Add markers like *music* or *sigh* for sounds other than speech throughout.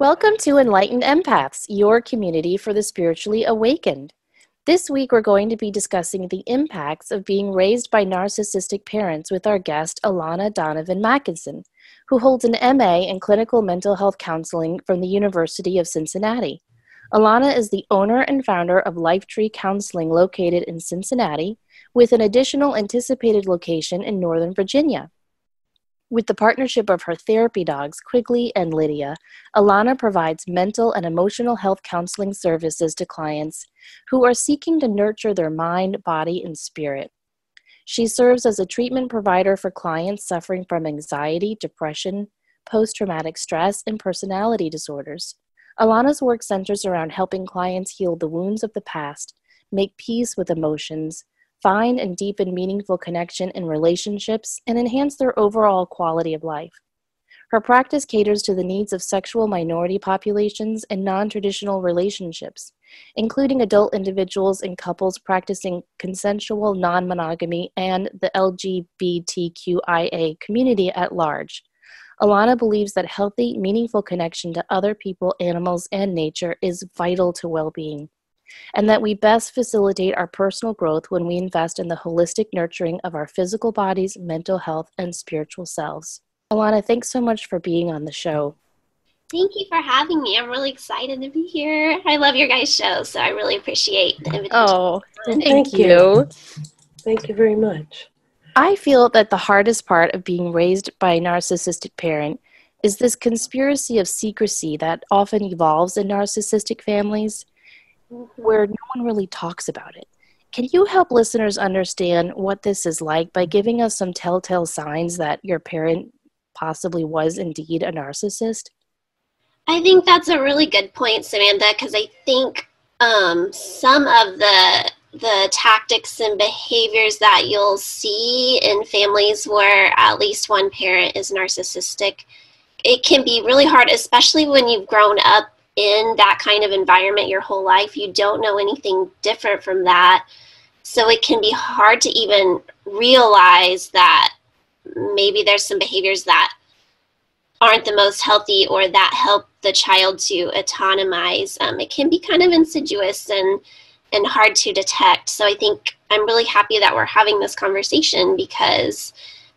Welcome to Enlightened Empaths, your community for the spiritually awakened. This week, we're going to be discussing the impacts of being raised by narcissistic parents with our guest, Alonna Donovan Mackinson, who holds an MA in clinical mental health counseling from the University of Cincinnati. Alonna is the owner and founder of Lifetree Counseling located in Cincinnati, with an additional anticipated location in Northern Virginia. With the partnership of her therapy dogs, Quigley and Lydia, Alonna provides mental and emotional health counseling services to clients who are seeking to nurture their mind, body, and spirit. She serves as a treatment provider for clients suffering from anxiety, depression, post traumatic stress, and personality disorders. Alonna's work centers around helping clients heal the wounds of the past, make peace with emotions, find and deepen meaningful connection in relationships, and enhance their overall quality of life. Her practice caters to the needs of sexual minority populations and non traditional relationships, including adult individuals and couples practicing consensual non monogamy and the LGBTQIA community at large. Alonna believes that healthy, meaningful connection to other people, animals, and nature is vital to well being and that we best facilitate our personal growth when we invest in the holistic nurturing of our physical bodies, mental health, and spiritual selves. Alonna, thanks so much for being on the show. Thank you for having me. I'm really excited to be here. I love your guys' show, so I really appreciate the invitation. Oh, thank, thank you. you. Thank you very much. I feel that the hardest part of being raised by a narcissistic parent is this conspiracy of secrecy that often evolves in narcissistic families where no one really talks about it. Can you help listeners understand what this is like by giving us some telltale signs that your parent possibly was indeed a narcissist? I think that's a really good point, Samantha, because I think um, some of the the tactics and behaviors that you'll see in families where at least one parent is narcissistic, it can be really hard, especially when you've grown up in that kind of environment your whole life. You don't know anything different from that. So it can be hard to even realize that maybe there's some behaviors that aren't the most healthy or that help the child to autonomize. Um, it can be kind of insidious and and hard to detect. So I think I'm really happy that we're having this conversation because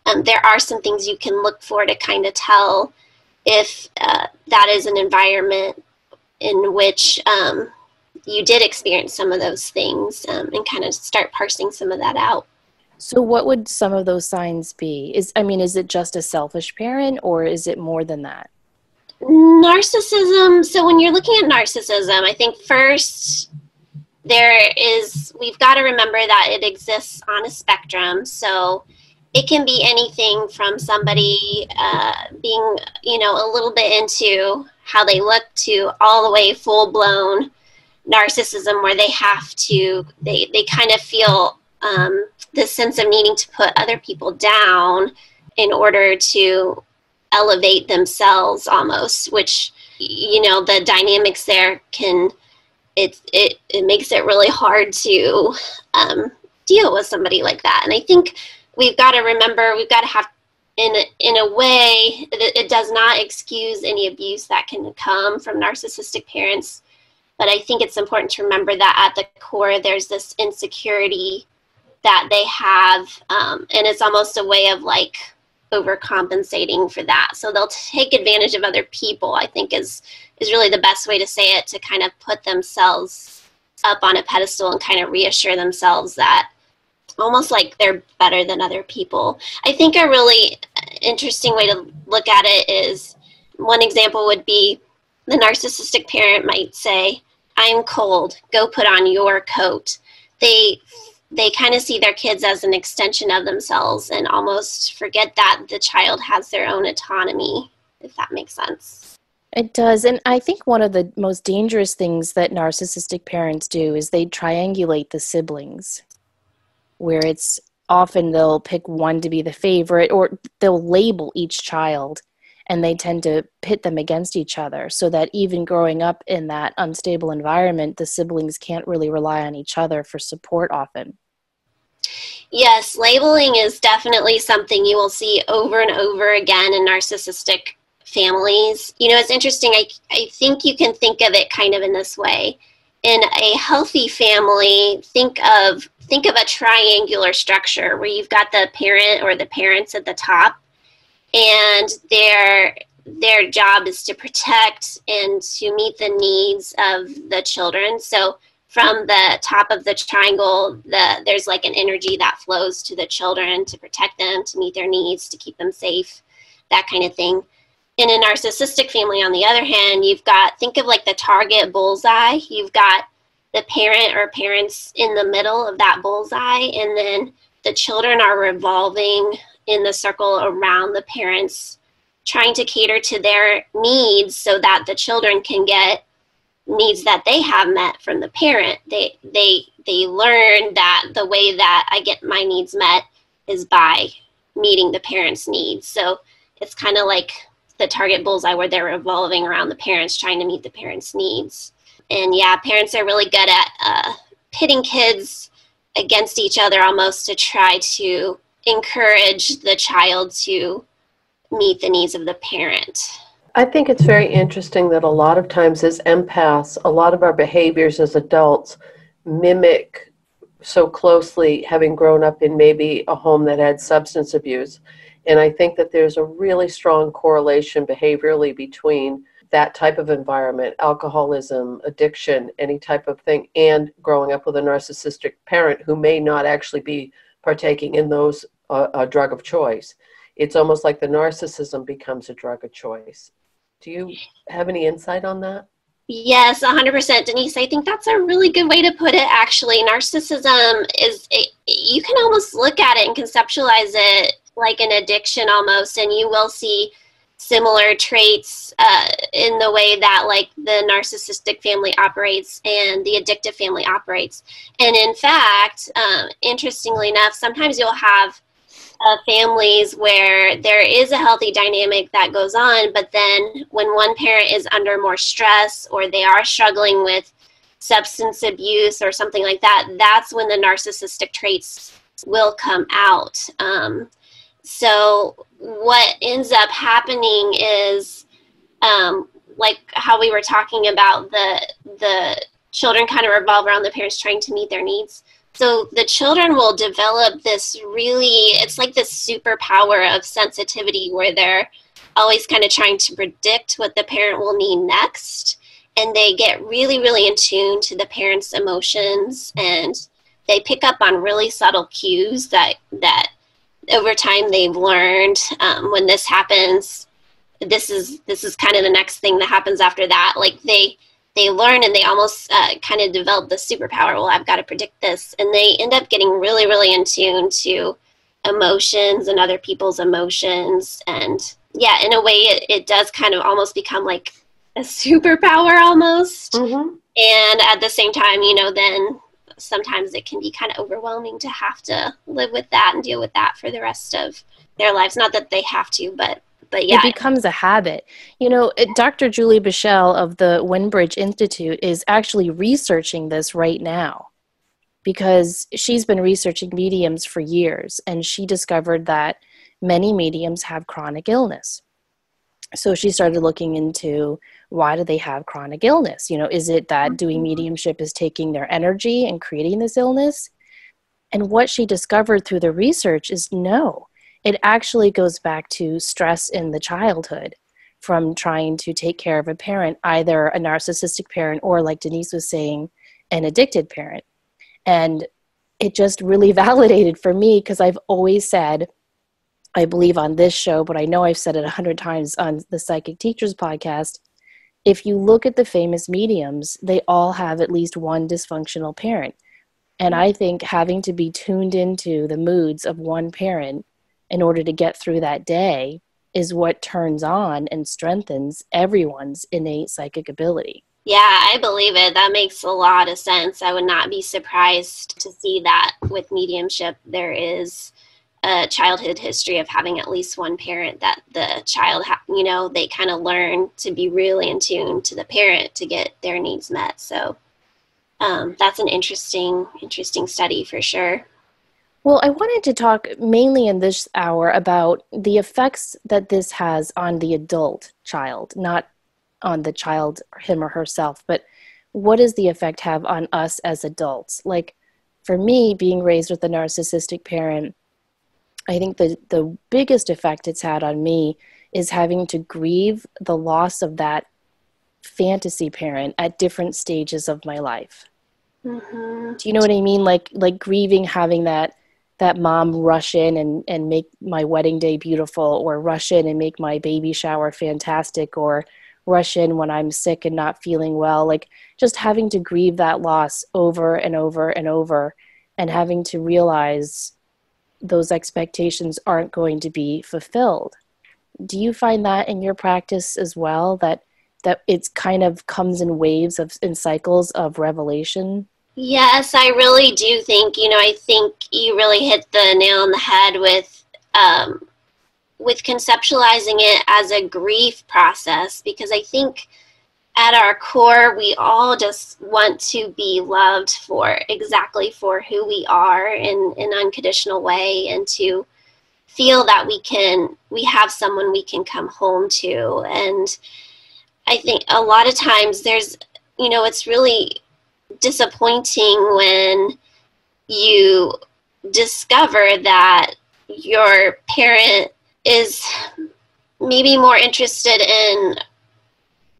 um, there are some things you can look for to kind of tell if uh, that is an environment in which um, you did experience some of those things um, and kind of start parsing some of that out. So, what would some of those signs be? Is I mean, is it just a selfish parent, or is it more than that? Narcissism. So, when you're looking at narcissism, I think first there is we've got to remember that it exists on a spectrum. So, it can be anything from somebody uh, being, you know, a little bit into how they look to all the way full blown narcissism where they have to they they kind of feel um, this sense of needing to put other people down in order to elevate themselves almost which you know the dynamics there can it it, it makes it really hard to um, deal with somebody like that. And i think we've got to remember we've got to have in in a way it, it does not excuse any abuse that can come from narcissistic parents. But i think it's important to remember that at the core there's this insecurity that they have um, and it's almost a way of like overcompensating for that. So they'll take advantage of other people i think is is really the best way to say it to kind of put themselves up on a pedestal and kind of reassure themselves that almost like they're better than other people. I think a really interesting way to look at it is one example would be the narcissistic parent might say, "I'm cold. Go put on your coat." They they kind of see their kids as an extension of themselves and almost forget that the child has their own autonomy, if that makes sense. It does. And I think one of the most dangerous things that narcissistic parents do is they triangulate the siblings where it's often they'll pick one to be the favorite or they'll label each child and they tend to pit them against each other so that even growing up in that unstable environment the siblings can't really rely on each other for support often yes labeling is definitely something you will see over and over again in narcissistic families. You know, it's interesting. I, I think you can think of it kind of in this way. In a healthy family, think of think of a triangular structure where you've got the parent or the parents at the top and their their job is to protect and to meet the needs of the children. So from the top of the triangle, the, there's like an energy that flows to the children to protect them, to meet their needs, to keep them safe, that kind of thing. In a narcissistic family, on the other hand, you've got, think of like the target bullseye. You've got the parent or parents in the middle of that bullseye, and then the children are revolving in the circle around the parents, trying to cater to their needs so that the children can get needs that they have met from the parent. They they they learn that the way that I get my needs met is by meeting the parents' needs. So it's kind of like the target bullseye where they're revolving around the parents trying to meet the parents' needs. And yeah, parents are really good at uh, pitting kids against each other almost to try to encourage the child to meet the needs of the parent. I think it's very interesting that a lot of times as empaths, a lot of our behaviors as adults mimic so closely having grown up in maybe a home that had substance abuse. And I think that there's a really strong correlation behaviorally between that type of environment, alcoholism, addiction, any type of thing, and growing up with a narcissistic parent who may not actually be partaking in those uh, a drug of choice. It's almost like the narcissism becomes a drug of choice. Do you have any insight on that? Yes, 100%. Denise, I think that's a really good way to put it, actually. Narcissism is, you can almost look at it and conceptualize it like an addiction almost, and you will see similar traits uh, in the way that like the narcissistic family operates and the addictive family operates and in fact um, interestingly enough sometimes you'll have uh, families where there is a healthy dynamic that goes on, but then when one parent is under more stress or they are struggling with substance abuse or something like that, that's when the narcissistic traits will come out. Um, so, what ends up happening is, um, like how we were talking about the the children kind of revolve around the parents trying to meet their needs so the children will develop this really, it's like this superpower of sensitivity where they're always kind of trying to predict what the parent will need next. And they get really, really in tune to the parent's emotions and they pick up on really subtle cues that, that over time they've learned um, when this happens this is this is kind of the next thing that happens after that like they they learn and they almost uh, kind of develop the superpower. Well, I've got to predict this, and they end up getting really, really in tune to emotions and other people's emotions, and yeah, in a way, it, it does kind of almost become like a *laughs* superpower almost. Mm-hmm. And at the same time, you know, then sometimes it can be kind of overwhelming to have to live with that and deal with that for the rest of their lives. Not that they have to, but but yeah. It becomes a habit. You know, Dr. Julie Beischel of the Windbridge Institute is actually researching this right now because she's been researching mediums for years and she discovered that many mediums have chronic illness. So she started looking into why do they have chronic illness? You know, is it that doing mm-hmm. mediumship is taking their energy and creating this illness? And what she discovered through the research is no it actually goes back to stress in the childhood from trying to take care of a parent, either a narcissistic parent or, like Denise was saying, an addicted parent. And it just really *laughs* validated for me because I've always said, I believe on this show, but I know I've said it a hundred times on the Psychic Teachers podcast. If you look at the famous mediums, they all have at least one dysfunctional parent. And I think having to be tuned into the moods of one parent in order to get through that day is what turns on and strengthens everyone's innate psychic ability. Yeah, I believe it. That makes a lot of sense. I would not be surprised to see that with mediumship, there is a childhood history of having at least one parent that the child, ha- you know, they kind of learn to be really in tune to the parent to get their needs met. So um, that's an interesting, interesting study for sure. Well, I wanted to talk mainly in this hour about the effects that this has on the adult child, not on the child, him or herself, but what does the effect have on us as adults? Like for me, being raised with a narcissistic parent, I think the, the biggest effect it's had on me is having to grieve the loss of that fantasy parent at different stages of my life. Mm-hmm. Do you know what I mean? Like like grieving having that that mom rush in and, and make my wedding day beautiful or rush in and make my baby shower fantastic or rush in when I'm sick and not feeling well. Like just having to grieve that loss over and over and over and having to realize those expectations aren't going to be fulfilled. Do you find that in your practice as well that that it's kind of comes in waves of in cycles of revelation? Yes, I really do think, you know, I think you really hit the nail on the head with um, with conceptualizing it as a grief process because I think at our core we all just want to be loved for exactly for who we are in, an unconditional way and to feel that we can we have someone we can come home to. And i think a lot of times there's you know it's really disappointing when you discover that your parent is maybe more interested in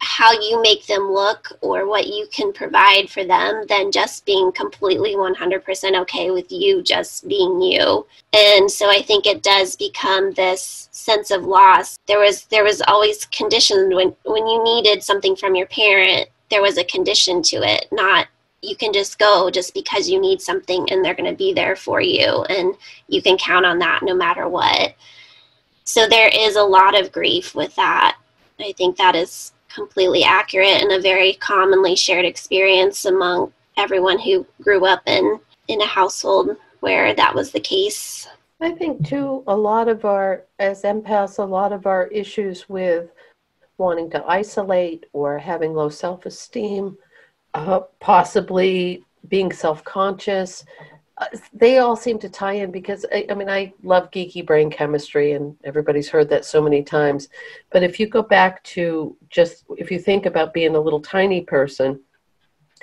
how you make them look or what you can provide for them than just being completely 100% okay with you just being you. And so I think it does become this sense of loss. There was there was always conditioned when when you needed something from your parent, there was a condition to it, not you can just go just because you need something and they're going to be there for you and you can count on that no matter what. So there is a lot of grief with that. I think that is completely accurate and a very commonly shared experience among everyone who grew up in in a household where that was the case. I think too a lot of our as empaths a lot of our issues with wanting to isolate or having low self-esteem uh, possibly being self-conscious Uh, they all seem to tie in because I, I, mean I love geeky brain chemistry and everybody's heard that so many times. But if you go back to just if you think about being a little tiny person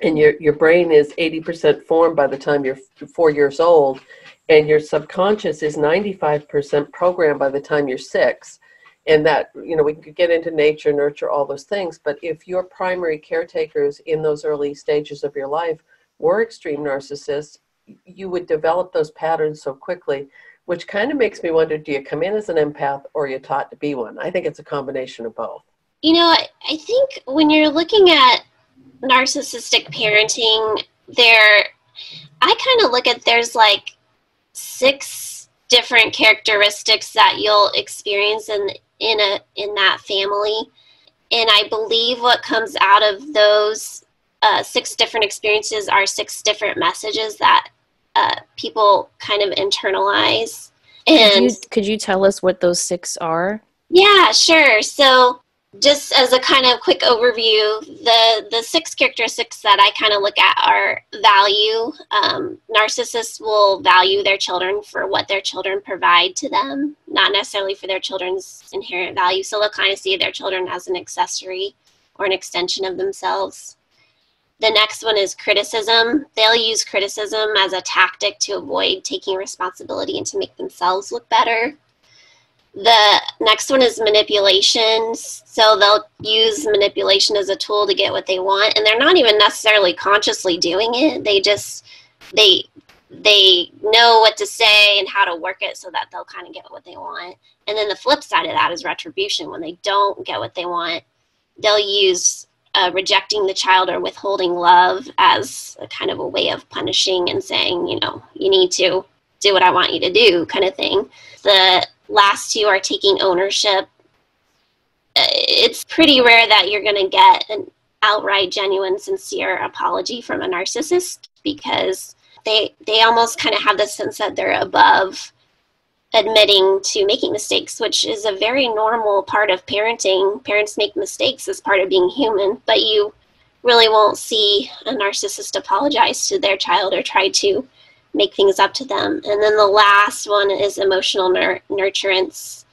and your your brain is 80% formed by the time you're 4 years old and your subconscious is 95% programmed by the time you're 6 and that you know we could get into nature nurture all those things but if your primary caretakers in those early stages of your life were extreme narcissists you would develop those patterns so quickly, which kind of makes me wonder do you come in as an empath or are you taught to be one? I think it's a combination of both. You know, I, think when you're looking at narcissistic parenting, there, I kind of look at there's like six different characteristics that you'll experience in in a in that family and i believe what comes out of those uh, six different experiences are six different messages that uh, people kind of internalize. And could you, could you tell us what those six are? Yeah, sure. So just as a kind of quick overview, the the six characteristics that I kind of look at are value. Um, narcissists will value their children for what their children provide to them, not necessarily for their children's inherent value. So they'll kind of see their children as an accessory or an extension of themselves. The next one is criticism. They'll use criticism as a tactic to avoid taking responsibility and to make themselves look better. The next one is manipulation. So they'll use manipulation as a tool to get what they want, and they're not even necessarily consciously doing it. They just they they know what to say and how to work it so that they'll kind of get what they want. And then the flip side of that is retribution. When they don't get what they want, they'll use uh, rejecting the child or withholding love as a kind of a way of punishing and saying, you know, you need to do what I want you to do, kind of thing. The last two are taking ownership. Uh, it's pretty rare that you're going to get an outright, genuine, sincere apology from a narcissist because they they almost kind of have the sense that they're above admitting to making mistakes, which is a very normal part of parenting. Parents make mistakes as part of being human, but you really won't see a narcissist apologize to their child or try to make things up to them. And then the last one is emotional nur- nurturance.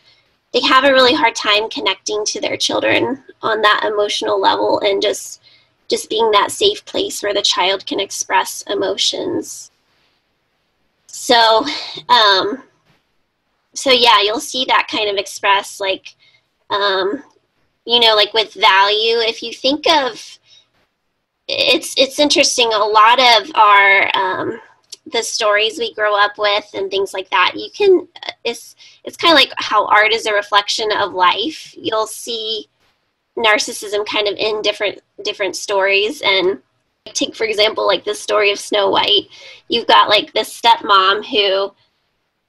They have a really hard time connecting to their children on that emotional level and just just being that safe place where the child can express emotions. So, um, so yeah, you'll see that kind of express like, um, you know, like with value. If you think of, it's it's interesting. A lot of our um, the stories we grow up with and things like that. You can it's it's kind of like how art is a reflection of life. You'll see narcissism kind of in different different stories and take for example like the story of snow white you've got like this stepmom who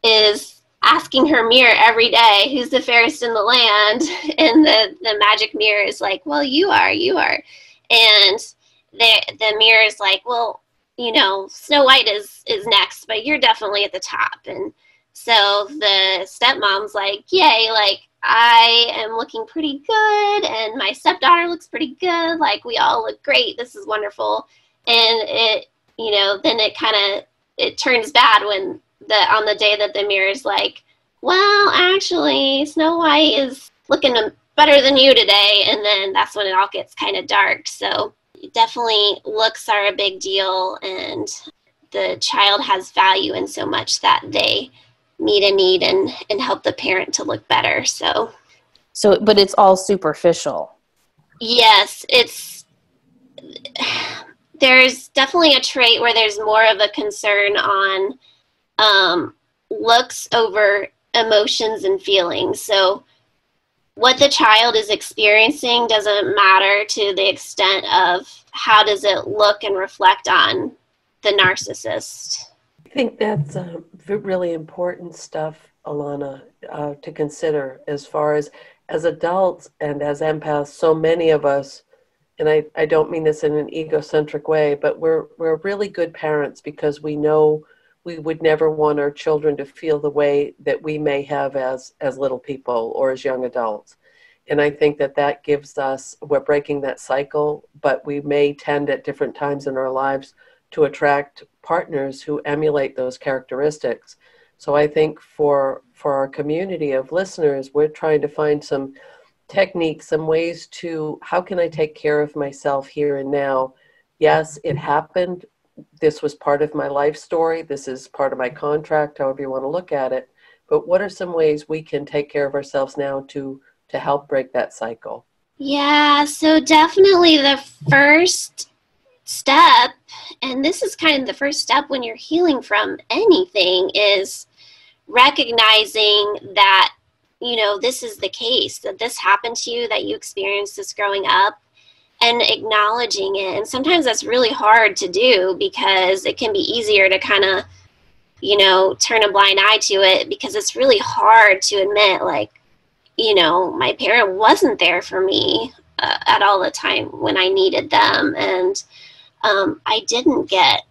is asking her mirror every day who's the fairest in the land *laughs* and the the magic mirror is like well you are you are and the the mirror is like well you know snow white is is next but you're definitely at the top and so the stepmom's like yay like I am looking pretty good, and my stepdaughter looks pretty good. Like we all look great. This is wonderful. And it, you know, then it kind of it turns bad when the on the day that the mirror is like, well, actually, Snow White is looking better than you today, and then that's when it all gets kind of dark. So definitely looks are a big deal, and the child has value in so much that they meet a need and and help the parent to look better so so but it's all superficial yes it's *sighs* there's definitely a trait where there's more of a concern on um, looks over emotions and feelings so what the child is experiencing doesn't matter to the extent of how does it look and reflect on the narcissist I think that's uh, really important stuff, Alonna, uh, to consider as far as as adults and as empaths. So many of us, and I, I don't mean this in an egocentric way, but we're we're really good parents because we know we would never want our children to feel the way that we may have as as little people or as young adults and i think that that gives us we're breaking that cycle but we may tend at different times in our lives to attract partners who emulate those characteristics. So I think for for our community of listeners, we're trying to find some techniques, some ways to how can I take care of myself here and now? Yes, it happened. This was part of my life story. This is part of my contract, however you want to look at it. But what are some ways we can take care of ourselves now to to help break that cycle? Yeah, so definitely the first step and this is kind of the first step when you're healing from anything is recognizing that you know this is the case that this happened to you that you experienced this growing up and acknowledging it. And sometimes that's really hard to do because it can be easier to kind of you know turn a blind eye to it because it's really hard to admit like you know my parent wasn't there for me uh, at all the time when i needed them. And um, I didn't get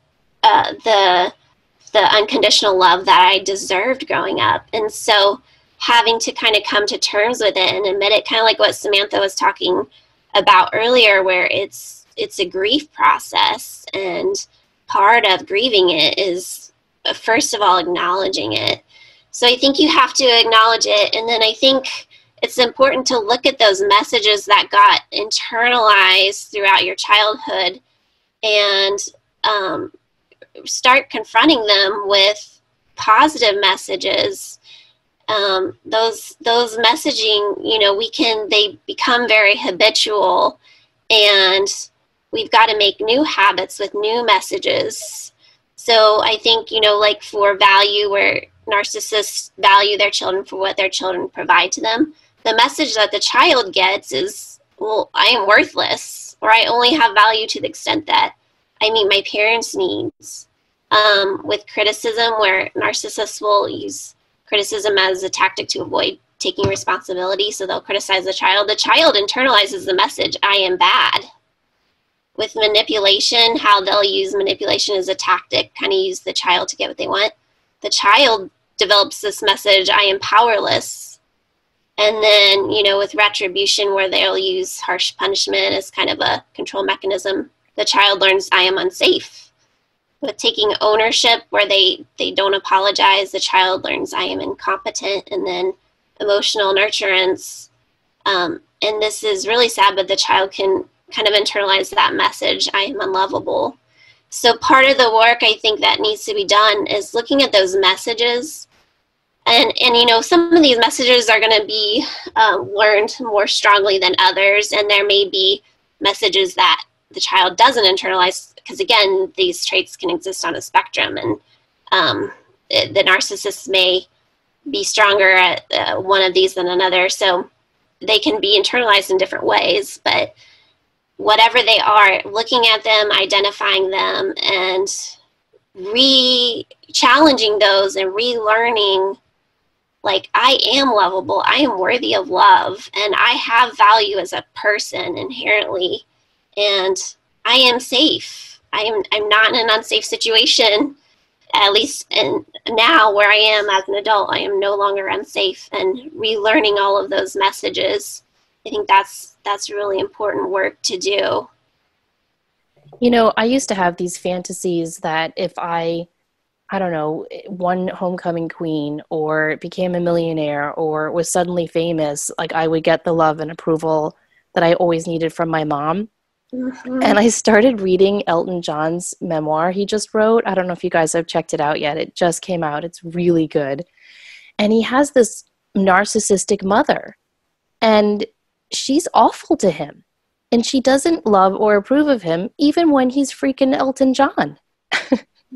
uh, the the unconditional love that I deserved growing up, and so having to kind of come to terms with it and admit it, kind of like what Samantha was talking about earlier, where it's it's a grief process, and part of grieving it is uh, first of all acknowledging it. So I think you have to acknowledge it, and then I think it's important to look at those messages that got internalized throughout your childhood and um, start confronting them with positive messages um, those those messaging you know we can they become very habitual and we've got to make new habits with new messages so i think you know like for value where narcissists value their children for what their children provide to them the message that the child gets is well i am worthless or I only have value to the extent that I meet my parents' needs. Um, with criticism, where narcissists will use criticism as a tactic to avoid taking responsibility, so they'll criticize the child. The child internalizes the message, I am bad. With manipulation, how they'll use manipulation as a tactic, kind of use the child to get what they want. The child develops this message, I am powerless and then, you know, with retribution, where they'll use harsh punishment as kind of a control mechanism, the child learns, I am unsafe. With taking ownership where they they don't apologize the child learns i am incompetent and then emotional nurturance. Um, and this is really sad but the child can kind of internalize that message i am unlovable. So part of the work i think that needs to be done is looking at those messages. And and you know some of these messages are going to be uh, learned more strongly than others and there may be messages that the child doesn't internalize because again these traits can exist on a spectrum and um, the narcissist may be stronger at uh, one of these than another so they can be internalized in different ways but whatever they are looking at them identifying them and re-challenging those and relearning like I am lovable, I am worthy of love, and I have value as a person inherently, and I am safe. I am I'm not in an unsafe situation. At least now, where I am as an adult, I am no longer unsafe, and relearning all of those messages. I think that's that's really important work to do. You know, I used to have these fantasies that if I I don't know, one homecoming queen or became a millionaire or was suddenly famous, like I would get the love and approval that I always needed from my mom. Mm-hmm. And I started reading Elton John's memoir he just wrote. I don't know if you guys have checked it out yet. It just came out. It's really good. And he has this narcissistic mother. And she's awful to him. And she doesn't love or approve of him even when he's freaking Elton John.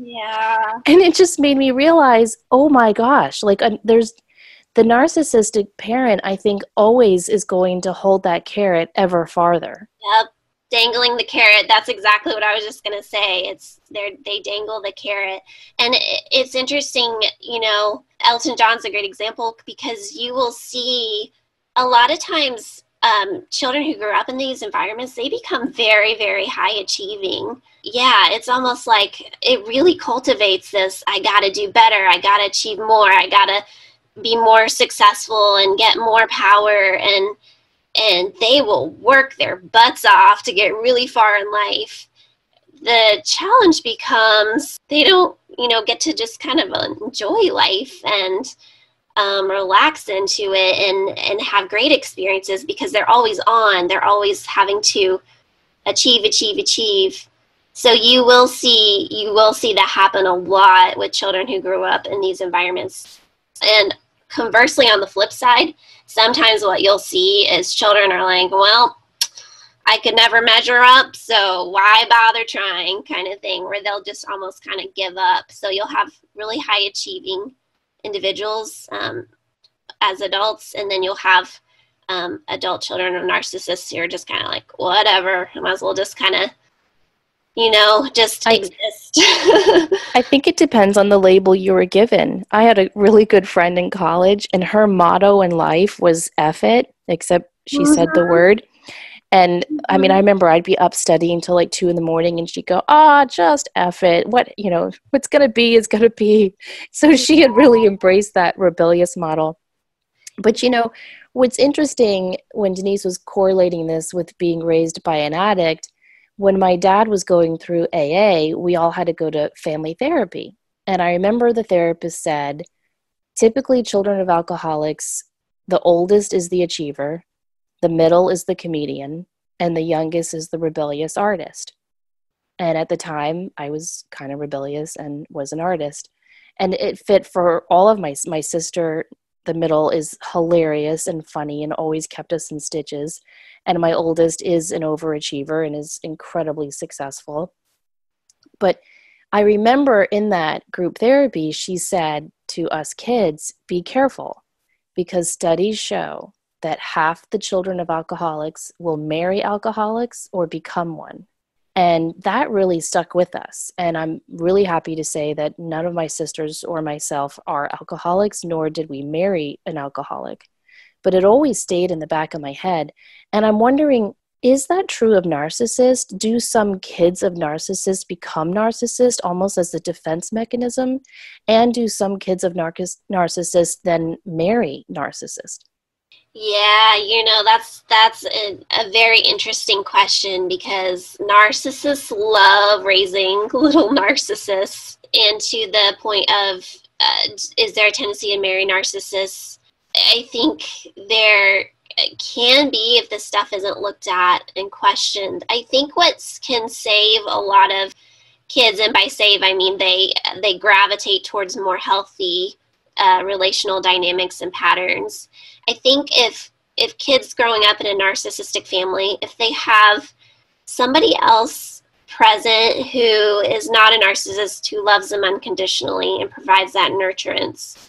Yeah. *laughs* And it just made me realize, oh my gosh, like uh, there's the narcissistic parent, I think, always is going to hold that carrot ever farther. Yep. Dangling the carrot. That's exactly what I was just going to say. It's they they dangle the carrot. And it's interesting, you know, Elton John's a great example because you will see a lot of times um, children who grew up in these environments, they become very, very high achieving. Yeah, it's almost like it really cultivates this I got to do better, I got to achieve more, I got to be more successful and get more power and and they will work their butts off to get really far in life. The challenge becomes they don't, you know, get to just kind of enjoy life and um, relax into it and and have great experiences because they're always on. They're always having to achieve achieve achieve. So you will see you will see that happen a lot with children who grew up in these environments. And conversely on the flip side sometimes what you'll see is children are like well I could never measure up, so why bother trying kind of thing, where they'll just almost kind of give up. So you'll have really high achieving individuals um, as adults, and then you'll have um, adult children of narcissists who are just kind of like, whatever, I might as well just kind of, you know, just I, exist. *laughs* I think it depends on the label you were given. I had a really good friend in college, and her motto in life was F it, except she mm-hmm. said the mm-hmm. word. And I mean, I mm-hmm. remember I'd be up studying till like two in the morning, and she'd go, "Ah, oh, just f it. What you know, what's gonna be is gonna be." So she had really embraced that rebellious model. But you know, what's interesting when Denise was correlating this with being raised by an addict, when my dad was going through AA, we all had to go to family therapy, and I remember the therapist said, typically, children of alcoholics, the oldest is the achiever the middle is the comedian, and the youngest is the rebellious artist. And at the time, I was kind of rebellious and was an artist. And it fit for all of my my sister. The middle is hilarious and funny and always kept us in stitches. And my oldest is an overachiever and is incredibly successful. But I remember in that group therapy, she said to us kids, be careful because studies show that half the children of alcoholics will marry alcoholics or become one. And that really stuck with us. And I'm really happy to say that none of my sisters or myself are alcoholics, nor did we marry an alcoholic. But it always stayed in the back of my head. And I'm wondering is that true of narcissists? Do some kids of narcissists become narcissists almost as a defense mechanism? And do some kids of narcissists then marry narcissists? Yeah, you know that's that's a, a, very interesting question because narcissists love raising *laughs* little narcissists, and to the point of uh, is there a tendency to marry narcissists? I think there can be if the stuff isn't looked at and questioned. I think what can save a lot of kids, and by save I mean they they gravitate towards more healthy uh, relational dynamics and patterns. I think if if kids growing up in a narcissistic family, if they have somebody else present who is not a narcissist who loves them unconditionally and provides that nurturance,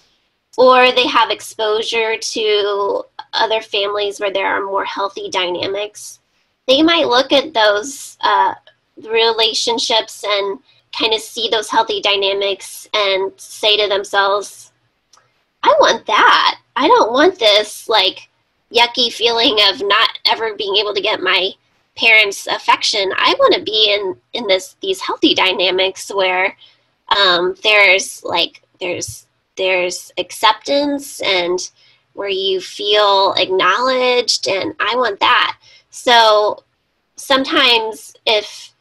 or they have exposure to other families where there are more healthy dynamics, they might look at those uh, relationships and kind of see those healthy dynamics and say to themselves, I want that. I don't want this like yucky feeling of not ever being able to get my parents' affection. I want to be in in this these healthy dynamics where um, there's like there's there's acceptance and where you feel acknowledged, and I want that. So sometimes if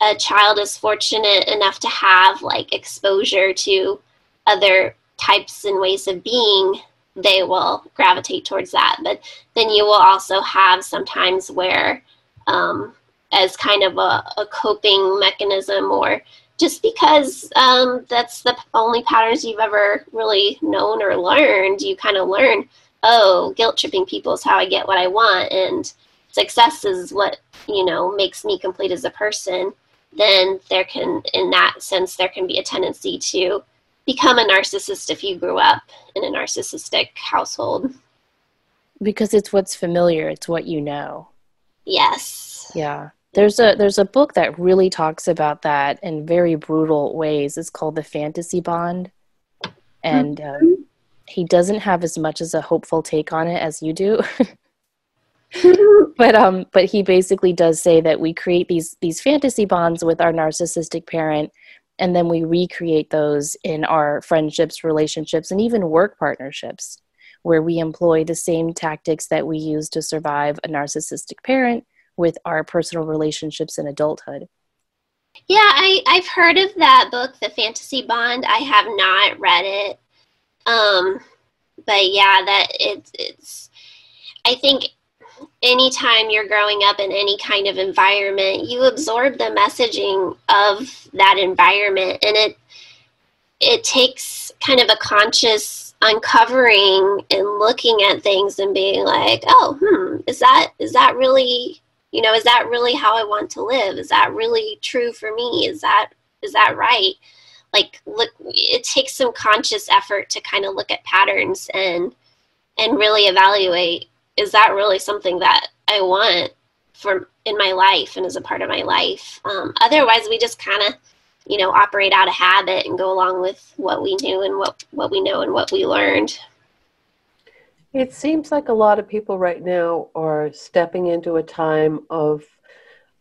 a child is fortunate enough to have like exposure to other types and ways of being, they will gravitate towards that. But then you will also have sometimes where, um, as kind of a, a, coping mechanism, or just because um, that's the only patterns you've ever really known or learned, you kind of learn, oh, guilt tripping people is how I get what I want, and success is what you know makes me complete as a person. Then there can, in that sense, there can be a tendency to become a narcissist if you grew up in a narcissistic household. Because it's what's familiar, it's what you know. Yes. Yeah. There's a there's a book that really talks about that in very brutal ways. It's called The Fantasy Bond. And mm-hmm. um, he doesn't have as much as a hopeful take on it as you do. *laughs* *laughs* but um but he basically does say that we create these these fantasy bonds with our narcissistic parent and then we recreate those in our friendships relationships and even work partnerships where we employ the same tactics that we use to survive a narcissistic parent with our personal relationships in adulthood. Yeah I, i've heard of that book the fantasy bond. I have not read it. Um but yeah that it's it's i think anytime you're growing up in any kind of environment, you absorb the messaging of that environment and it it takes kind of a conscious uncovering and looking at things and being like, oh, hmm, is that is that really you know, is that really how I want to live? Is that really true for me? Is that is that right? Like look it takes some conscious effort to kind of look at patterns and and really evaluate is that really something that I want for in my life and as a part of my life? Um, otherwise, we just kind of, you know, operate out of habit and go along with what we knew and what what we know and what we learned. It seems like a lot of people right now are stepping into a time of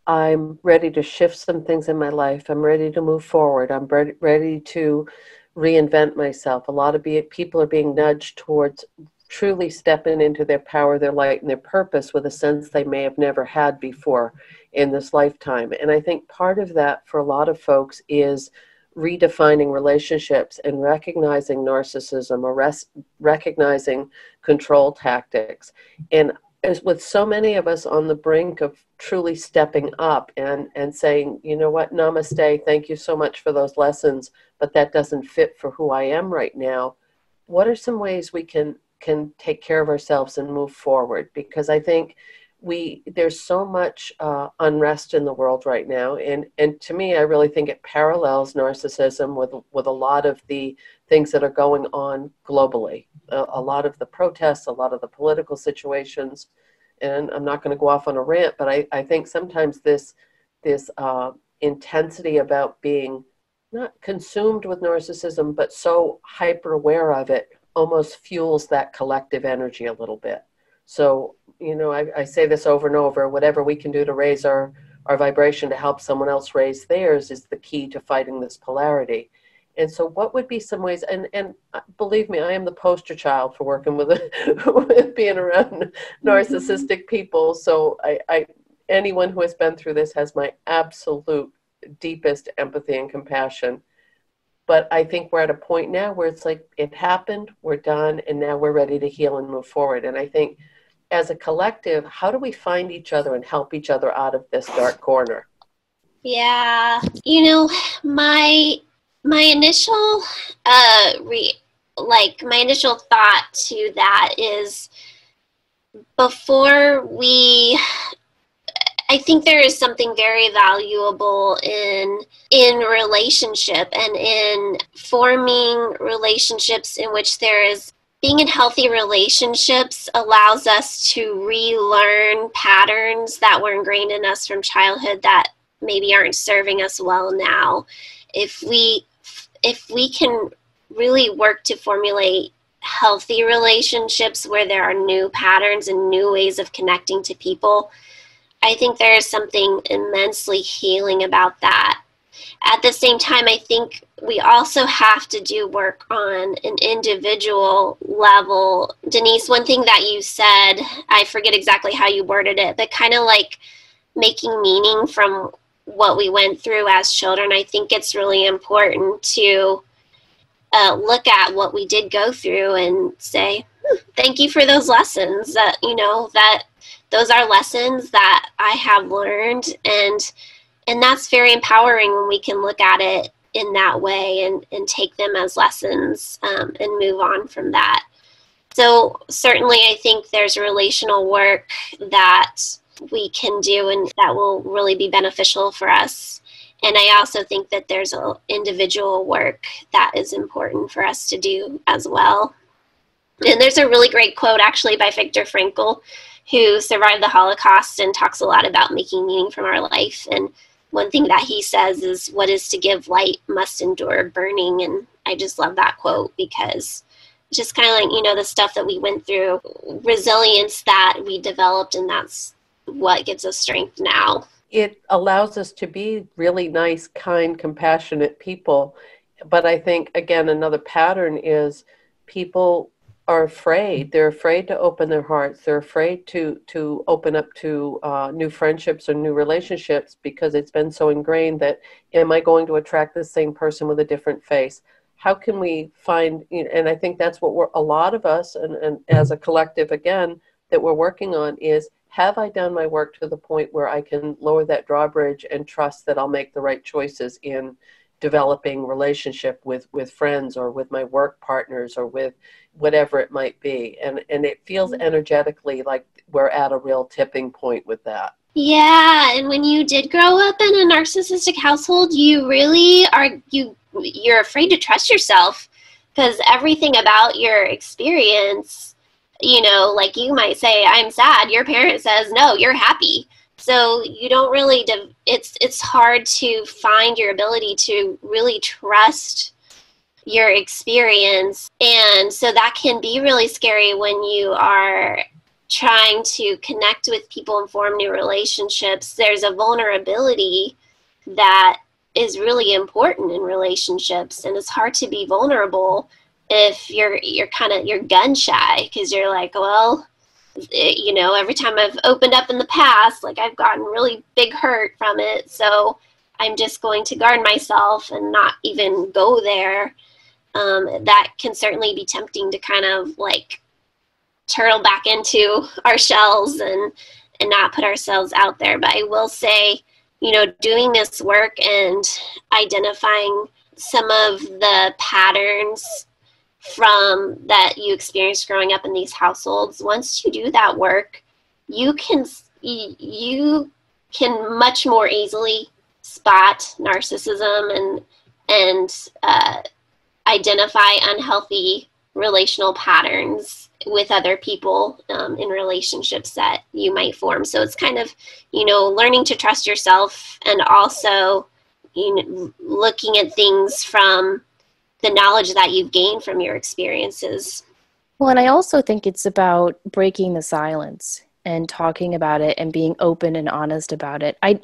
I'm ready to shift some things in my life. I'm ready to move forward. I'm ready, ready to reinvent myself. A lot of people are being nudged towards truly stepping into their power, their light, and their purpose with a sense they may have never had before in this lifetime. And I think part of that for a lot of folks is redefining relationships and recognizing narcissism or res- recognizing control tactics. And as with so many of us on the brink of truly stepping up and, and saying, you know what, namaste, thank you so much for those lessons, but that doesn't fit for who I am right now. What are some ways we can can take care of ourselves and move forward because i think we there's so much uh, unrest in the world right now and and to me i really think it parallels narcissism with with a lot of the things that are going on globally. A, a lot of the protests a lot of the political situations and i'm not going to go off on a rant but i, I think sometimes this this uh, intensity about being not consumed with narcissism but so hyper aware of it almost fuels that collective energy a little bit. So, you know, I, I, say this over and over whatever we can do to raise our, our vibration to help someone else raise theirs is the key to fighting this polarity. And so, what would be some ways? And and uh, believe me, I am the poster child for working with, *laughs* with being around mm-hmm. narcissistic people. So, I, I anyone who has been through this has my absolute deepest empathy and compassion. But I think we're at a point now where it's like it happened, we're done, and now we're ready to heal and move forward. And I think as a collective, how do we find each other and help each other out of this dark corner? Yeah, you know, my my initial uh re like my initial thought to that is before we I think there is something very valuable in in relationship and in forming relationships in which there is being in healthy relationships allows us to relearn patterns that were ingrained in us from childhood that maybe aren't serving us well now. If we if we can really work to formulate healthy relationships where there are new patterns and new ways of connecting to people, I think there is something immensely healing about that. At the same time, I think we also have to do work on an individual level. Denise, one thing that you said, I forget exactly how you worded it, but kind of like making meaning from what we went through as children. I think it's really important to uh, look at what we did go through and say, hmm, thank you for those lessons that, you know, that those are lessons that I have learned and and that's very empowering when we can look at it in that way and, and take them as lessons um, and move on from that. So certainly I think there's relational work that we can do and that will really be beneficial for us. And I also think that there's a individual work that is important for us to do as well. And there's a really great quote actually by Viktor Frankl who survived the Holocaust and talks a lot about making meaning from our life. And one thing that he says is, What is to give light must endure burning. And I just love that quote because it's just kind of like, you know, the stuff that we went through, resilience that we developed, and that's what gives us strength now. It allows us to be really nice, kind, compassionate people. But I think, again, another pattern is people are afraid. They're afraid to open their hearts. They're afraid to to open up to uh, new friendships or new relationships because it's been so ingrained that am I going to attract the same person with a different face? How can we find? And I think that's what we're a lot of us, and, and as a collective again, that we're working on is have I done my work to the point where I can lower that drawbridge and trust that I'll make the right choices in developing relationship with with friends or with my work partners or with whatever it might be. And and it feels mm-hmm. energetically like we're at a real tipping point with that. Yeah and when you did grow up in a narcissistic household you really are you you're afraid to trust yourself because everything about your experience you know like you might say i'm sad your parent says no you're happy so you don't really de- it's it's hard to find your ability to really trust your experience. And so that can be really scary when you are trying to connect with people and form new relationships. There's a vulnerability that is really important in relationships and it's hard to be vulnerable if you're you're kind of you're gun shy because you're like well you know, every time I've opened up in the past, like I've gotten really big hurt from it. So I'm just going to guard myself and not even go there. Um, that can certainly be tempting to kind of like turtle back into *laughs* our shells and and not put ourselves out there. But I will say, you know, doing this work and identifying some of the patterns from that you experienced growing up in these households once you do that work you can you can much more easily spot narcissism and and uh, identify unhealthy relational patterns with other people um, in relationships that you might form. So it's kind of you know learning to trust yourself and also you know, looking at things from the knowledge that you've gained from your experiences. Well, and I also think it's about breaking the silence and talking about it and being open and honest about it. I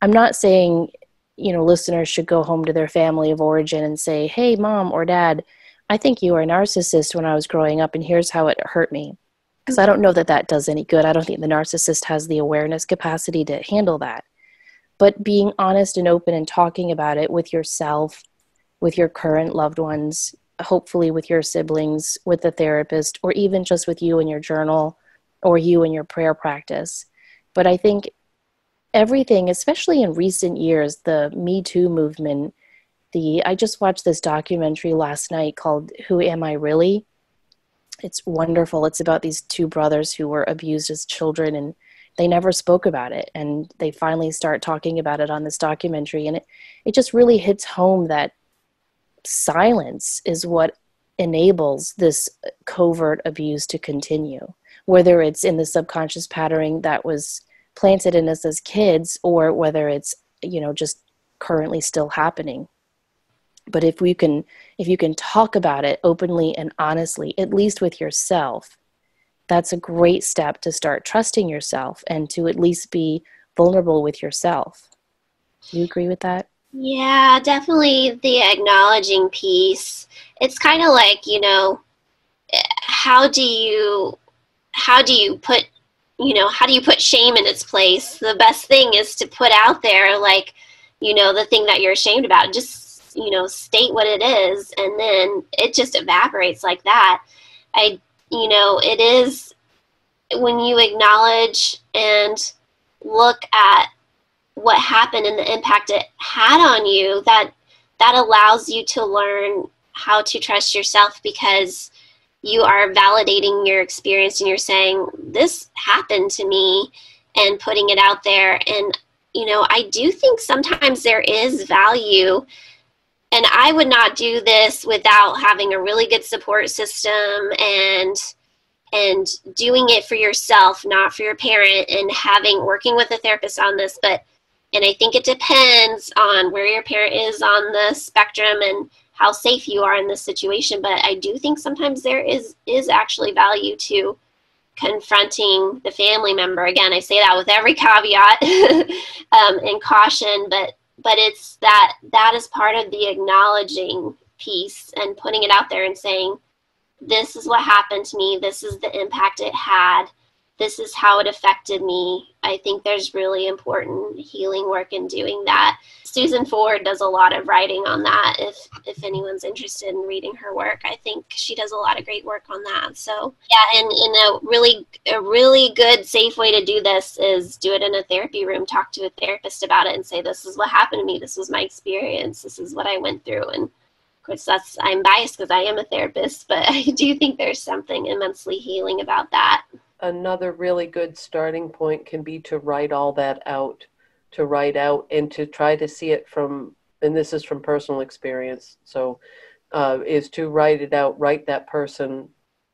I'm not saying you know, listeners should go home to their family of origin and say, hey, mom or dad, I think you were a narcissist when I was growing up, and here's how it hurt me. Because I don't know that that does any good. I don't think the narcissist has the awareness capacity to handle that. But being honest and open and talking about it with yourself, with your current loved ones, hopefully with your siblings, with the therapist, or even just with you in your journal or you in your prayer practice. But I think everything, especially in recent years, the Me Too movement, the I just watched this documentary last night called Who Am I Really? It's wonderful. It's about these two brothers who were abused as children and they never spoke about it and they finally start talking about it on this documentary and it, it just really hits home that silence is what enables this covert abuse to continue whether it's in the subconscious patterning that was planted in us as kids or whether it's you know just currently still happening. But if we can if you can talk about it openly and honestly at least with yourself that's a great step to start trusting yourself and to at least be vulnerable with yourself. Do you agree with that yeah definitely the acknowledging piece it's kind of like you know how do you how do you put you know, how do you put shame in its place? The best thing is to put out there, like, you know, the thing that you're ashamed about. Just, you know, state what it is, and then it just evaporates like that. I, you know, it is when you acknowledge and look at what happened and the impact it had on you that that allows you to learn how to trust yourself because you are validating your experience and you're saying this happened to me and putting it out there. And you know i do think sometimes there is value. And i would not do this without having a really good support system and and doing it for yourself not for your parent and having working with a therapist on this. But and i think it depends on where your parent is on the spectrum and how safe you are in this situation but i do think sometimes there is is actually value to confronting the family member. Again i say that with every caveat *laughs* um, and caution but but it's that that is part of the acknowledging piece and putting it out there and saying this is what happened to me. This is the impact it had this is how it affected me. I think there's really important healing work in doing that. Susan Ford does a lot of writing on that. If if anyone's interested in reading her work, I think she does a lot of great work on that. So yeah, and in a really a really good safe way to do this is do it in a therapy room. Talk to a therapist about it and say, "This is what happened to me. This was my experience. This is what I went through." And course, that's I'm biased because I am a therapist, but *laughs* I do think there's something immensely healing about that another really good starting point can be to write all that out, to write out and to try to see it from, and this is from personal experience. So, uh, is to write it out, write that person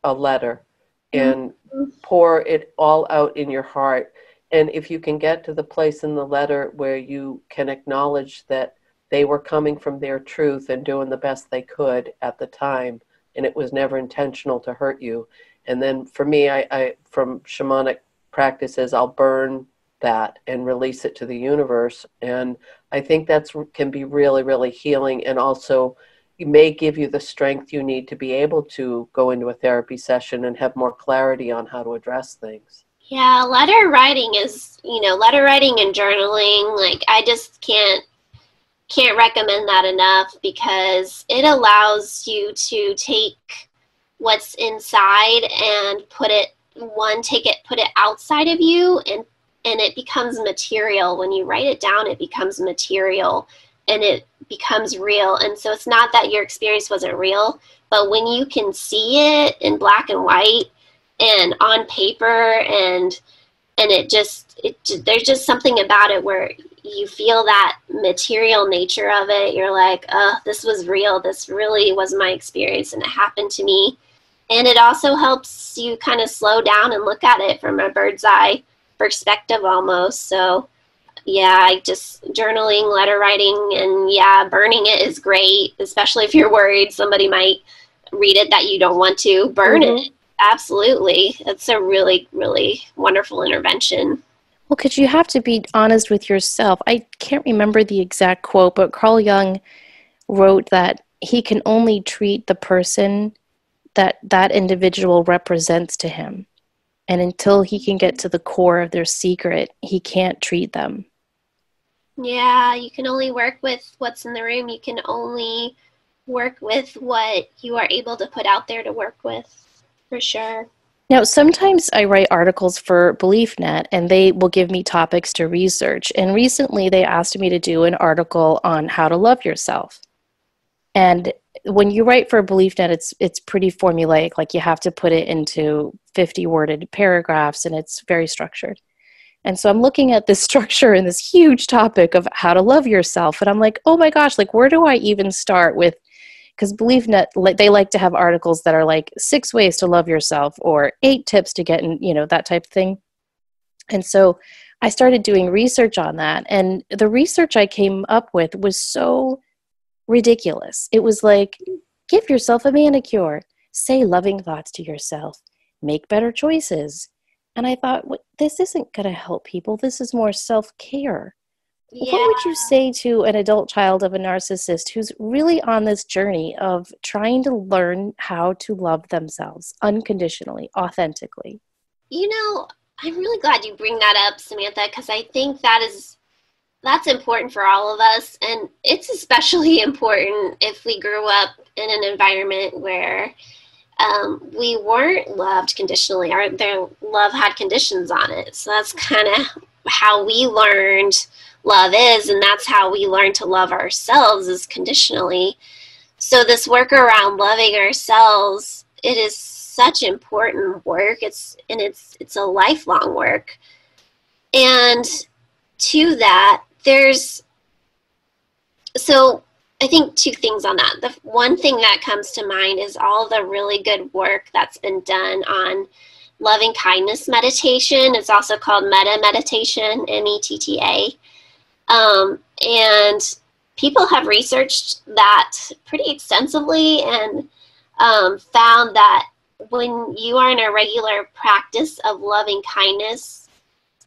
a letter and mm-hmm. pour it all out in your heart. And if you can get to the place in the letter where you can acknowledge that they were coming from their truth and doing the best they could at the time, and it was never intentional to hurt you, and then for me, I, I from shamanic practices, I'll burn that and release it to the universe. And I think that's can be really, really healing, and also it may give you the strength you need to be able to go into a therapy session and have more clarity on how to address things. Yeah, letter writing is, you know, letter writing and journaling, like I just can't can't recommend that enough because it allows you to take what's inside and put it one take it put it outside of you and and it becomes material. When you write it down it becomes material and it becomes real. And so it's not that your experience wasn't real but when you can see it in black and white and on paper and and it just it there's just something about it where you feel that material nature of it. You're like oh this was real. This really was my experience and it happened to me and it also helps you kind of slow down and look at it from a bird's eye perspective almost so yeah i just journaling letter writing and yeah burning it is great especially if you're worried somebody might read it that you don't want to burn mm-hmm. it absolutely it's a really really wonderful intervention Well, because you have to be honest with yourself. I can't remember the exact quote, but Carl Jung wrote that he can only treat the person that that individual represents to him. And until he can get to the core of their secret, he can't treat them. Yeah, you can only work with what's in the room. You can only work with what you are able to put out there to work with, for sure. Now, sometimes I write articles for BeliefNet and they will give me topics to research. And recently they asked me to do an article on how to love yourself. And when you write for BeliefNet, it's it's pretty formulaic. Like you have to put it into 50 worded paragraphs and it's very structured. And so I'm looking at this *laughs* structure and this huge topic of how to love yourself. And I'm like, oh my gosh, like where do I even start with because BeliefNet like they like to have articles that are like six ways to love yourself or eight tips to get in, you know, that type of thing. And so I started doing research on that, and the research I came up with was so ridiculous. It was like, give yourself a manicure, say loving thoughts to yourself, make better choices. And I thought, this isn't going to help people. This is more self care. Yeah. What would you say to an adult child of a narcissist who's really on this journey of trying to learn how to love themselves unconditionally, authentically? You know, I'm really glad you bring that up, Samantha, because I think that is that's important for all of us. And it's especially *laughs* important if we grew up in an environment where um, we weren't loved conditionally or their love had conditions on it. So that's kind of how we learned love is and that's how we learn to love ourselves is conditionally. So this work around loving ourselves it is such important work. It's and it's it's a lifelong work. And to that there's so I think two things on that. The one thing that comes to mind is all the really good work that's been done on loving kindness meditation. It's also called metta meditation, M E T T A. Um, and people have researched that pretty extensively and um, found that when you are in a regular practice of loving kindness,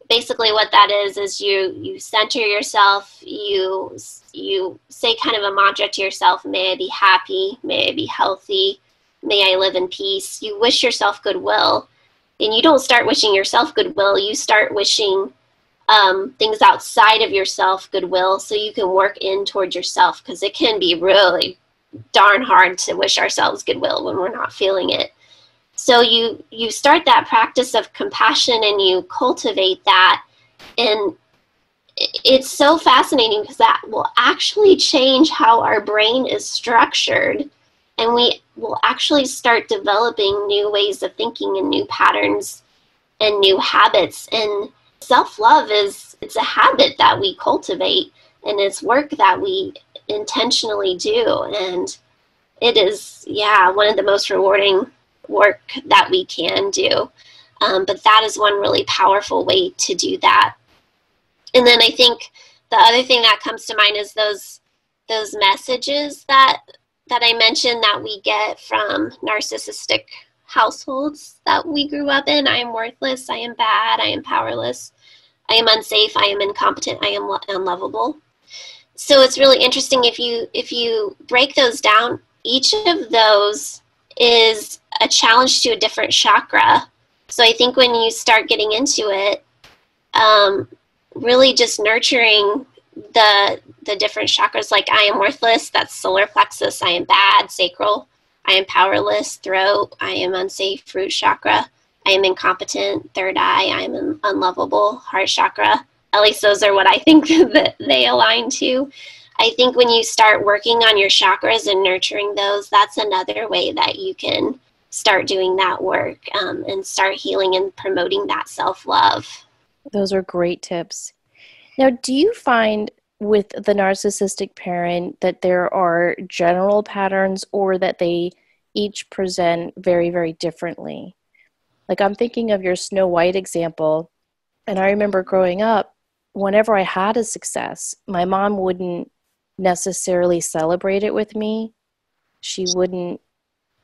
basically what that is is you you center yourself, you you say kind of a mantra to yourself, may I be happy, may I be healthy, may I live in peace. You wish yourself goodwill. And you don't start wishing yourself goodwill, you start wishing um, things outside of yourself goodwill so you can work in towards yourself because it can be really darn hard to wish ourselves goodwill when we're not feeling it so you you start that practice of compassion and you cultivate that. And it's so fascinating because that will actually change how our brain is structured. And we will actually start developing new ways of thinking and new patterns and new habits. And self-love is it's a habit that we cultivate and it's work that we intentionally do. And it is yeah one of the most rewarding work that we can do um, but that is one really powerful way to do that and then i think the other thing that comes to mind is those those messages that that i mentioned that we get from narcissistic households that we grew up in. I am worthless. I am bad. I am powerless. I am unsafe. I am incompetent. I am lo- unlovable. So it's really interesting if you if you break those down. Each of those is a challenge to a different chakra. So I think when you start getting into it, um, really just nurturing the the different chakras, like I am worthless. That's solar plexus. I am bad. Sacral I am powerless, throat, I am unsafe, root chakra, I am incompetent, third eye, I am unlovable, heart chakra. At least those are what I *laughs* think that they align to. I think when you start working on your chakras and nurturing those, that's another way that you can start doing that work um, and start healing and promoting that self love. Those are great tips. Now, do you find with the narcissistic parent that there are general patterns or that they each present very, very differently. Like I'm thinking of your Snow White example, and I remember growing up, whenever I had a success, my mom wouldn't necessarily celebrate it with me. She wouldn't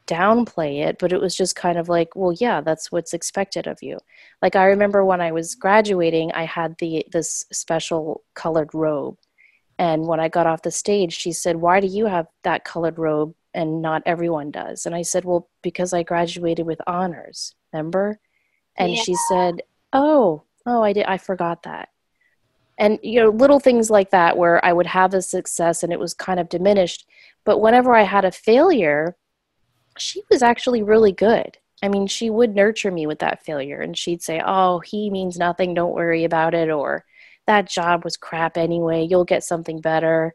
downplay it, but it was just kind of like, well, yeah, that's what's expected of you. Like I remember when I was graduating, I had the this special colored robe. And when I got off the stage, she said, "Why do you have that colored robe and not everyone does?" And I said, "Well, because I graduated with honors." Remember? And yeah. she said, "Oh, oh, I did I forgot that." And you know, little things like that where I would have a success and it was kind of diminished, but whenever I had a failure, she was actually really good. I mean, she would nurture me with that failure and she'd say, Oh, he means nothing, don't worry about it, or that job was crap anyway, you'll get something better.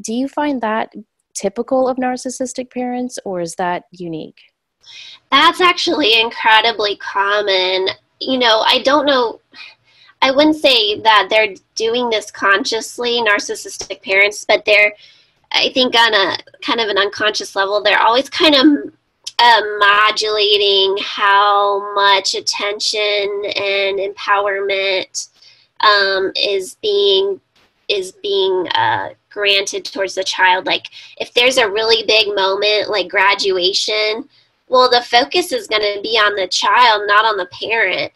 Do you find that typical of narcissistic parents or is that unique? That's actually incredibly common. You know, I don't know. I wouldn't say that they're doing this consciously, narcissistic parents, but they're I think on a kind of an unconscious level, they're always kind of uh, modulating how much attention and empowerment um, is being is being uh, granted towards the child. Like if there's a really big moment like graduation, well, the focus is going to be on the child, not on the parent.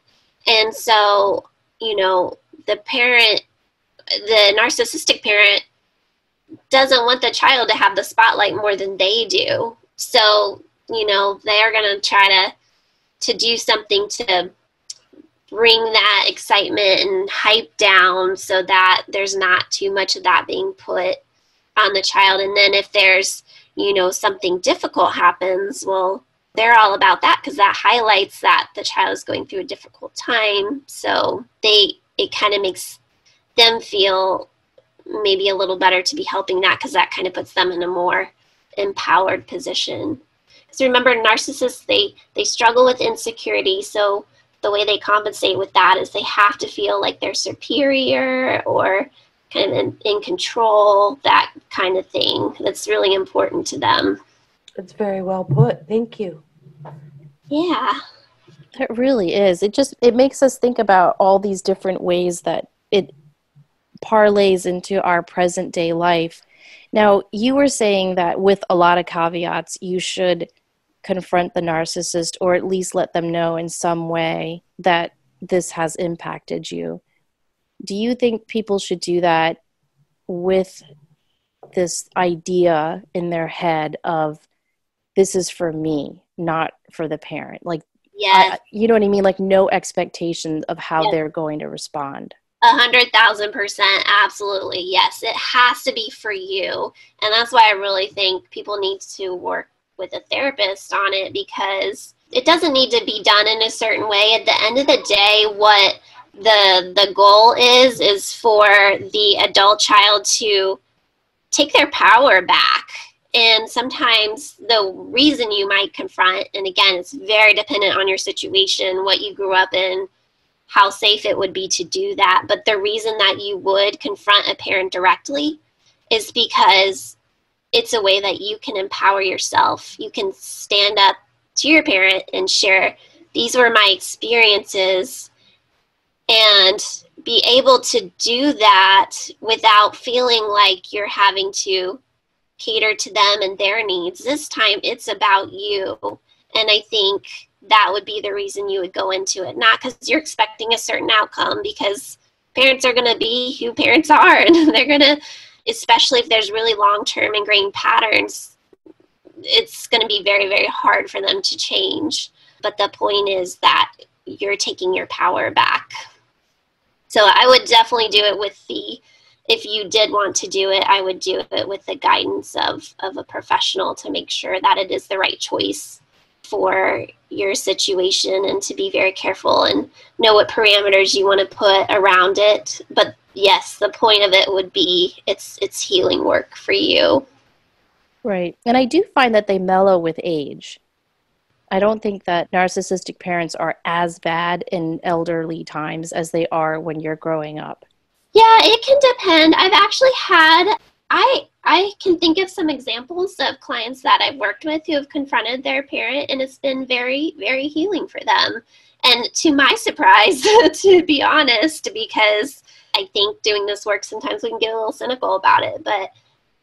And so, you know, the parent, the narcissistic parent doesn't want the child to have the spotlight more than they do. So, you know, they're going to try to to do something to bring that excitement and hype down so that there's not too much of that being put on the child. And then if there's, you know, something difficult happens, well, they're all about that because that highlights that the child is going through a difficult time. So they it kind of makes them feel maybe a little better to be helping that because that kind of puts them in a more empowered position. Because remember, narcissists they they struggle with insecurity, so the way they compensate with that is they have to feel like they're superior or kind of in, in control, that kind of thing. That's really important to them. It's very well put. Thank you. Yeah. It really is. It just it makes us think about all these different ways that it parlays into our present day life. Now, you were saying that with a lot of caveats, you should confront the narcissist or at least let them know in some way that this has impacted you. Do you think people should do that with this idea in their head of this is for me, not for the parent? Like, yeah, you know what I mean? Like, no expectations of how yes. they're going to respond. A hundred thousand percent, absolutely. Yes, it has to be for you. And that's why I really think people need to work with a therapist on it because it doesn't need to be done in a certain way. At the end of the day, what the the goal is is for the adult child to take their power back. And sometimes the reason you might confront, and again, it's very dependent on your situation, what you grew up in, how safe it would be to do that. But the reason that you would confront a parent directly is because it's a way that you can empower yourself. You can stand up to your parent and share, these were my experiences, and be able to do that without feeling like you're having to cater to them and their needs. This time it's about you. And I think that would be the reason you would go into it. Not because you're expecting a certain outcome, because parents are going to be who parents are, and *laughs* they're going to, especially if there's really long term ingrained patterns, it's going to be very, very hard for them to change. But the point is that you're taking your power back. So I would definitely do it with the, if you did want to do it, I would do it with the guidance of, of a professional to make sure that it is the right choice for your situation and to be very careful and know what parameters you want to put around it. But yes, the point of it would be it's it's healing work for you. Right. And I do find that they mellow with age. I don't think that narcissistic parents are as bad in elderly times as they are when you're growing up. Yeah, it can depend. I've actually had I I can think of some examples of clients that I've worked with who have confronted their parent and it's been very very healing for them. And to my surprise, *laughs* to be honest, because I think doing this work sometimes we can get a little cynical about it, but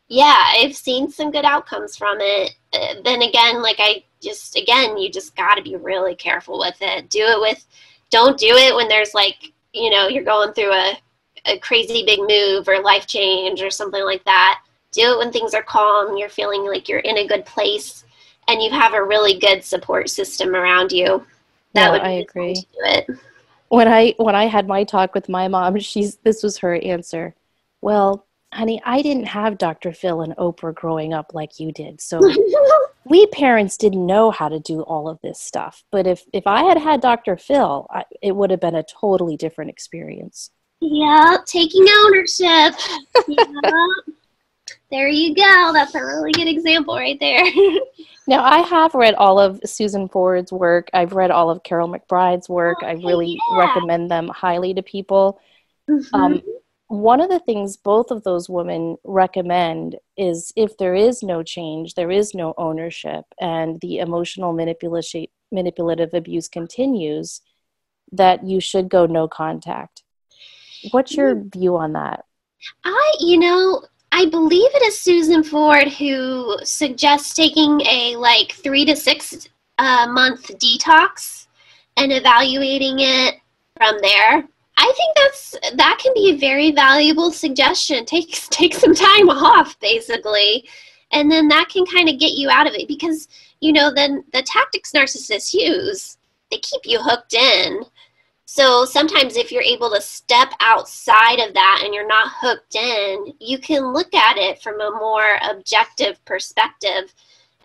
yeah, I've seen some good outcomes from it. Uh, then again, like I just again, you just got to be really careful with it. Do it with, don't do it when there's like, you know, you're going through a, a crazy big move or life change or something like that. Do it when things are calm, you're feeling like you're in a good place, and you have a really good support system around you. That yeah, would I agree. do it. When I when I had my talk with my mom, she's this was her answer. Well, honey, I didn't have Dr. Phil and Oprah growing up like you did. So *laughs* we parents didn't know how to do all of this stuff. But if, if I had had Dr. Phil, I, it would have been a totally different experience. Yeah, taking ownership. yeah. *laughs* There you go. That's a really good example right there. *laughs* now, I have read all of Susan Ford's work. I've read all of Karyl McBride's work. Oh, I really yeah. recommend them highly to people. Mm-hmm. Um, one of the things both of those women recommend is if there is no change, there is no ownership, and the emotional manipulation, manipulative abuse continues, that you should go no contact. What's your mm. view on that? I, you know, I believe it is Susan Ford who suggests taking a like three to six uh, month detox and evaluating it from there. I think that's that can be a very valuable suggestion. *laughs* Take take some time off, basically, and then that can kind of get you out of it because you know then the tactics narcissists use they keep you hooked in. So sometimes if you're able to step outside of that and you're not hooked in, you can look at it from a more objective perspective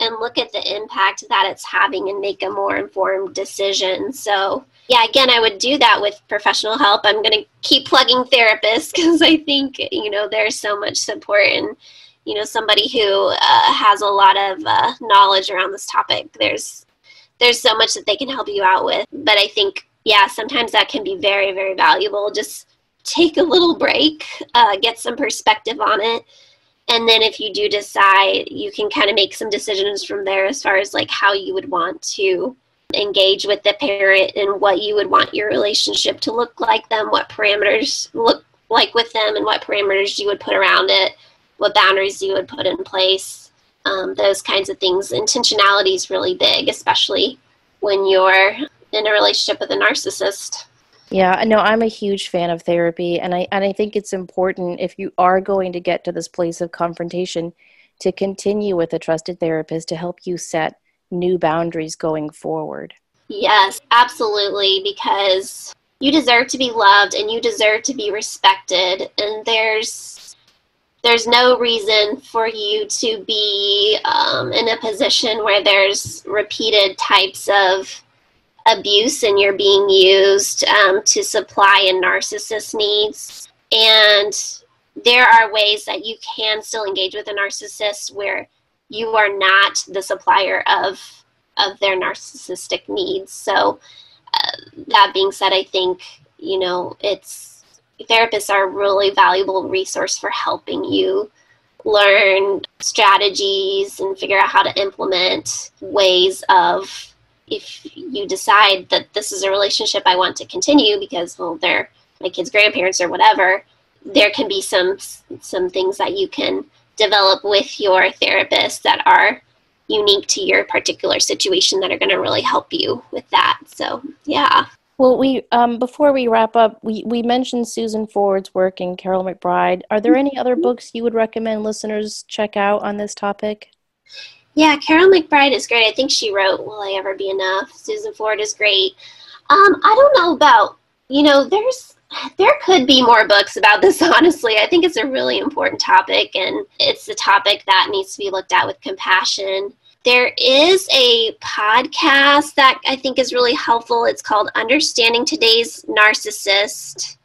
and look at the impact that it's having and make a more informed decision. So, yeah, again, I would do that with professional help. I'm going to keep plugging therapists *laughs* because I think, you know, there's so much support and, you know, somebody who uh, has a lot of uh, knowledge around this topic. There's there's so much that they can help you out with. But I think, yeah, sometimes that can be very, very valuable. Just take a little break, uh, get some perspective on it and then if you do decide you can kind of make some decisions from there as far as like how you would want to engage with the parent and what you would want your relationship to look like them what parameters look like with them and what parameters you would put around it what boundaries you would put in place um, those kinds of things intentionality is really big especially when you're in a relationship with a narcissist yeah, no, I'm a huge fan of therapy, and I and I think it's important if you are going to get to this place of confrontation to continue with a trusted therapist to help you set new boundaries going forward. Yes, absolutely, because you deserve to be loved and you deserve to be respected, and there's there's no reason for you to be um, in a position where there's repeated types of abuse and you're being used um, to supply a narcissist needs. And there are ways that you can still engage with a narcissist where you are not the supplier of of their narcissistic needs. So uh, that being said, I think you know it's therapists are a really valuable resource for helping you learn strategies and figure out how to implement ways of if you decide that this is a relationship I want to continue because well they're my kids' grandparents or whatever, there can be some some things that you can develop with your therapist that are unique to your particular situation that are going to really help you with that. So, yeah. Well, we um, before we wrap up, we, we mentioned Susan Ford's work and Karyl McBride. Are there any other books you would recommend listeners check out on this topic? Yeah, Karyl McBride is great. I think she wrote Will I Ever Be Enough? Susan Ford is great. Um, I don't know about, you know, there's there could be more books about this, *laughs* honestly. I think it's a really important topic, and it's a topic that needs to be looked at with compassion. There is a podcast that I think is really helpful. It's called Understanding Today's Narcissist.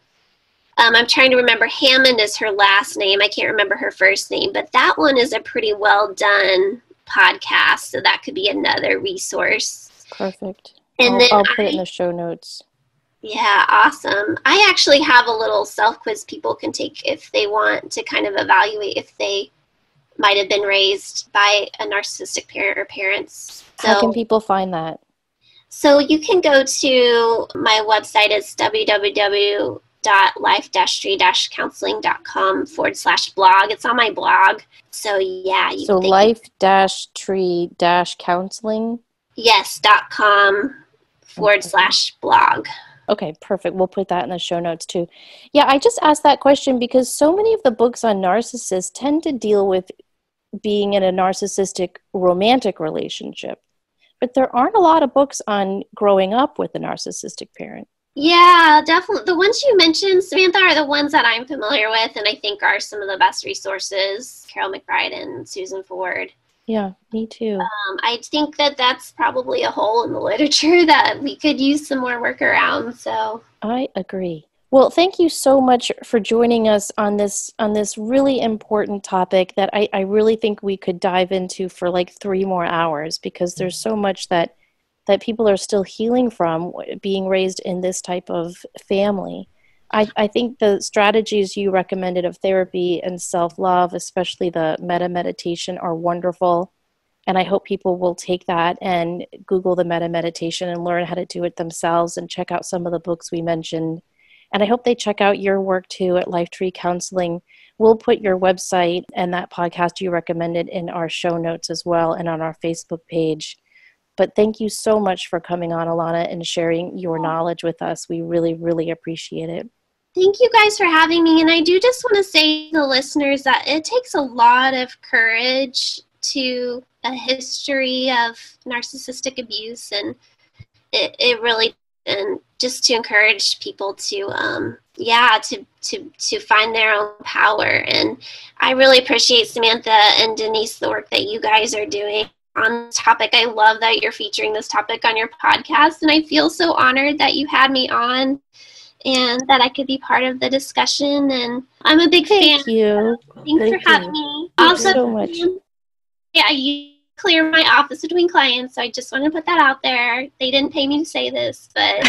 Um, I'm trying to remember. Hammond is her last name. I can't remember her first name, but that one is a pretty well done podcast. So that could be another resource. Perfect. And I'll, then I'll put I, it in the show notes. Yeah, awesome. I actually have a little self quiz people can take if they want to kind of evaluate if they might have been raised by a narcissistic parent or parents. So, How can people find that? So you can go to my website is www life-tree-counseling.com forward slash blog. It's on my blog. So yeah. You so life dash tree dash counseling Yes, dot com forward slash blog. Okay, perfect. We'll put that in the show notes too. Yeah, I just asked that question because so many of the books on narcissists tend to deal with being in a narcissistic romantic relationship. But there aren't a lot of books on growing up with a narcissistic parent. Yeah, definitely. The ones you mentioned, Samantha, are the ones that I'm familiar with and I think are some of the best resources Karyl McBride and Susan Ford. Yeah, me too. Um, I think that that's probably a hole in the literature *laughs* that we could use some more work around. So I agree. Well, thank you so much for joining us on this on this really important topic that I, I really think we could dive into for like three more hours because there's so much that that people are still healing from being raised in this type of family. I, I think the strategies you recommended of therapy and self love, especially the metta meditation, are wonderful. And I hope people will take that and Google the metta meditation and learn how to do it themselves and check out some of the books we mentioned. And I hope they check out your work too at Lifetree Counseling. We'll put your website and that podcast you recommended in our show notes as well and on our Facebook page. But thank you so much for coming on, Alonna, and sharing your knowledge with us. We really, really appreciate it. Thank you guys for having me. And I do just want to say to the listeners that it takes a lot of courage to a history of narcissistic abuse and it, it really and just to encourage people to um yeah to to to find their own power and i really appreciate samantha and denise the work that you guys are doing on this topic i love that you're featuring this topic on your podcast and i feel so honored that you had me on and that I could be part of the discussion. And I'm a big Thank fan. you. Thanks Thank for having you. me. Thank also, you so much. yeah, you clear my office between clients, so I just want to put that out there. They didn't pay me to say this, but *laughs*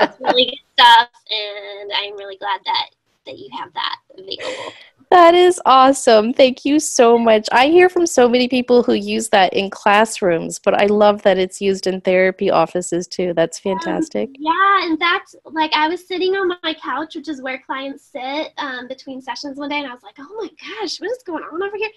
it's really good stuff, and I'm really glad that that you have that available. That is awesome. Thank you so much. I hear from so many people who use that in classrooms, but I love that it's used in therapy offices too. That's fantastic. Yeah, in fact, like I was sitting on my couch, which is where clients sit um, between sessions one day, and I was like, "Oh my gosh, what is going on over here?"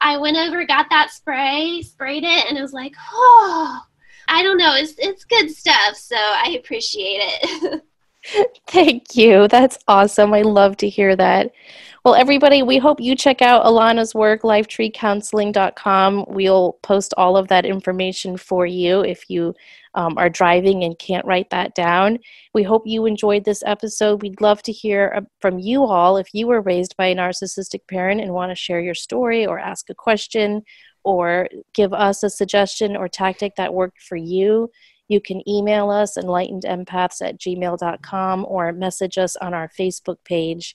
I went over, got that spray, sprayed it, and it was like, "Oh, I don't know, it's it's good stuff." So I appreciate it. *laughs* *laughs* Thank you. That's awesome. I love to hear that. Well, everybody, we hope you check out Alonna's work, lifetreecounseling.com. We'll post all of that information for you if you um, are driving and can't write that down. We hope you enjoyed this episode. We'd love to hear uh, from you all if you were raised by a narcissistic parent and want to share your story or ask a question or give us a suggestion or tactic that worked for you. You can email us enlightenedempaths at gmail.com or message us on our Facebook page.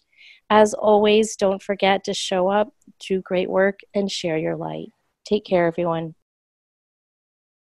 As always, don't forget to show up, do great work, and share your light. Take care, everyone.